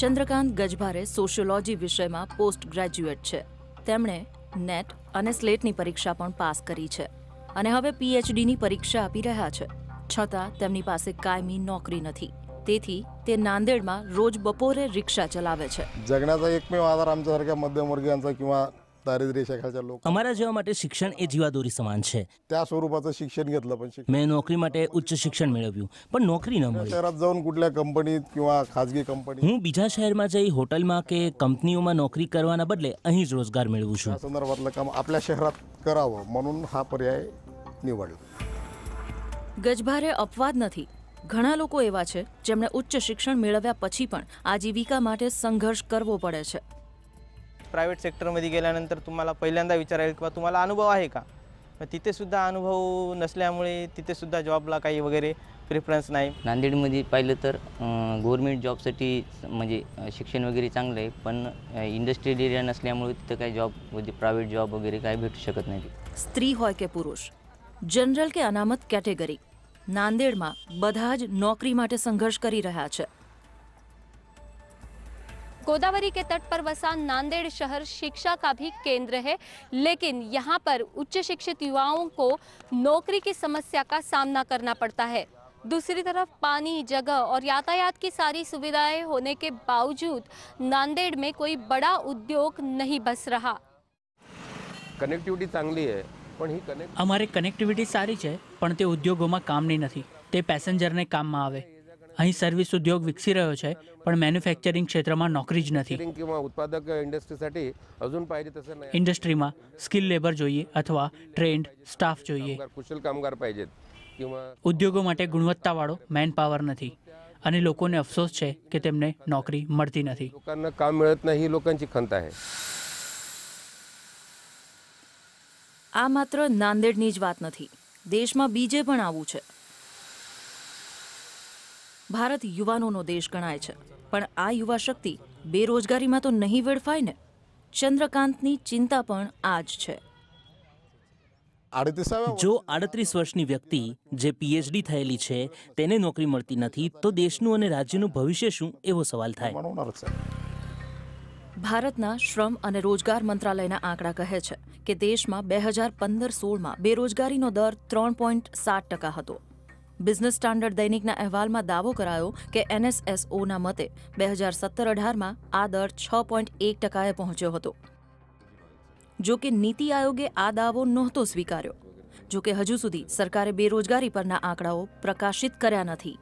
Chandrakant Gajbhare sociology વિષયમાં post graduate છે તેમણે નેટ અને સ્લેટની પરીક્ષા પણ પાસ કરી છે અને હવે પીએચડીની પરીક્ષા આપી રહ્યા છે છતાં તેમની પાસે કાયમી નોકરી નથી તેથી તે નાંદેડમાં રોજ બપોરે રિક્ષા ચલાવે છે जगण्याचा एकमेव आधार आमच्यासारख्या मध्यमवर्गीयांचा किंवा दारिद्र्य रेषेखालच्या लोक અમારા જેવા માટે શિક્ષણ એ જીવાદોરી સમાન છે त्या स्वरूपाचं शिक्षण घेतलं पण शिक्षण મેં નોકરી માટે ઉચ્ચ શિક્ષણ મેળવ્યું પણ નોકરી ન મળી शहरात जाऊन कुठल्या कंपनीत किंवा खाजगी कंपनी હું બીજા શહેરમાં જઈ હોટલમાં કે કંપનીઓમાં નોકરી કરવાના બદલે અહીં જ રોજગાર મેળવું છું या संदर्भातलं काम आपल्या शहरात करावं म्हणून हा पर्याय निवडला ગજભારે અપવાદ નથી ઘણા લોકો એવા છે જેમણે ઉચ્ચ શિક્ષણ મેળવ્યા પછી પણ આજીવિકા માટે સંઘર્ષ કરવો પડે છે प्रायव्हेट सेक्टरमध्ये गेल्यानंतर तुम्हाला पहिल्यांदा विचारायला किंवा तुम्हाला अनुभव आहे का मग तिथेसुद्धा अनुभव नसल्यामुळे तिथेसुद्धा जॉबला काही वगैरे प्रेफरन्स नाही नांदेडमध्ये पाहिलं तर गव्हर्मेंट जॉबसाठी म्हणजे अ, शिक्षण वगैरे चांगलं आहे पण इंडस्ट्रियल एरिया नसल्यामुळे तिथं काही जॉब म्हणजे प्रायव्हेट जॉब वगैरे काही भेटू शकत नाही સ્ત્રી હોય કે પુરુષ જનરલ કે અનામત કેટેગરી નાંદેડમાં બધા જ નોકરી માટે સંઘર્ષ કરી રહ્યા છે गोदावरी के तट पर बसा नांदेड़ शहर शिक्षा का भी केंद्र है लेकिन यहाँ पर उच्च शिक्षित युवाओं को नौकरी की समस्या का सामना करना पड़ता है दूसरी तरफ पानी जगह और यातायात की सारी सुविधाएं होने के बावजूद नांदेड़ में कोई बड़ा उद्योग नहीं बस रहा કનેક્ટિવિટી ચાંગલી છે પણ એ કનેક્ટ અમારે કનેક્ટિવિટી સારી છે પણ તે ઉદ્યોગોમાં કામની નથી તે પેસેન્જરને કામમાં આવે અહીં સર્વિસ ઉદ્યોગ વિકસી રહ્યો છે પણ મેન્યુફેક્ચરિંગ ક્ષેત્રમાં નોકરી જ નથી किंवा उत्पादक इंडस्ट्रीसाठी अजून पाहिजे तसं नाही ઇન્ડસ્ટ્રીમાં સ્કિલ લેબર જોઈએ અથવા ટ્રેન્ડ સ્ટાફ જોઈએ कामगार कुशल कामगार पाहिजेत किंवा ઉદ્યોગો માટે ગુણવત્તાવાળો મેન પાવર નથી અને લોકોને અફસોસ છે કે તેમને નોકરી મળતી નથી लोकांना काम मिळत नाही ही लोकांची खंत आहे આ માત્ર નાંદેડની જ વાત નથી દેશમાં બીજે પણ આવું છે ભારત યુવાનોનો દેશ ગણાય છે. પણ આ યુવા શક્તિ બેરોજગારીમાં તો નહીં વેડફાય ને? ચંદ્રકાંતની ચિંતા પણ આ જ છે જો આડત્રીસ વર્ષની વ્યક્તિ જે પીએચડી થયેલી છે તેને નોકરી મળતી નથી તો દેશનું અને રાજ્યનું ભવિષ્ય શું એવો સવાલ થાય. ભારતના શ્રમ અને રોજગાર મંત્રાલયના આંકડા કહે છે કે દેશમાં બે હજાર પંદર સોળમાં બેરોજગારીનો દર ત્રણ પોઈન્ટ સાત ટકા હતો. બિઝનેસ સ્ટાન્ડર્ડ દૈનિકના અહેવાલમાં દાવો કરાયો કે એનએસએસઓના મતે બે હજાર સત્તર અઢારમાં આ દર છ પોઈન્ટ એક ટકાએ પહોંચ્યો હતો જો કે નીતિ આયોગે આ દાવો નહોતો સ્વીકાર્યો જો કે હજુ સુધી સરકારે બેરોજગારી પરના આંકડાઓ પ્રકાશિત કર્યા નથી